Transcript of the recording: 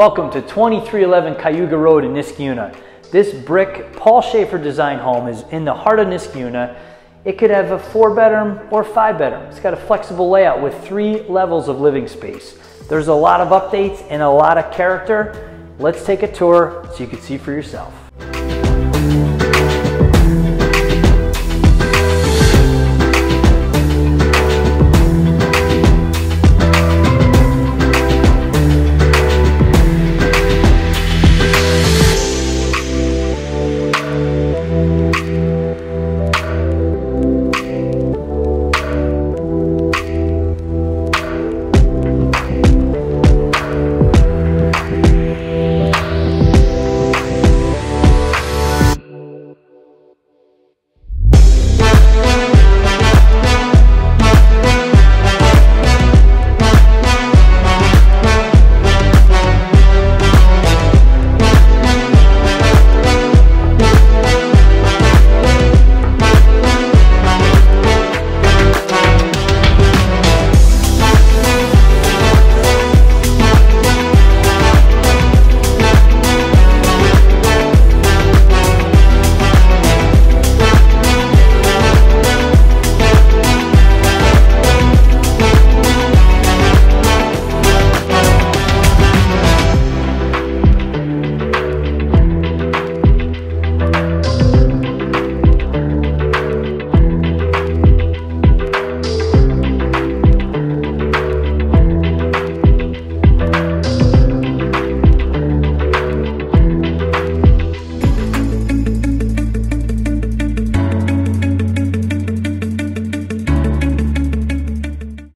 Welcome to 2311 Cayuga Road in Niskayuna. This brick Paul Schaefer design home is in the heart of Niskayuna. It could have a four bedroom or five bedroom. It's got a flexible layout with three levels of living space. There's a lot of updates and a lot of character. Let's take a tour so you can see for yourself.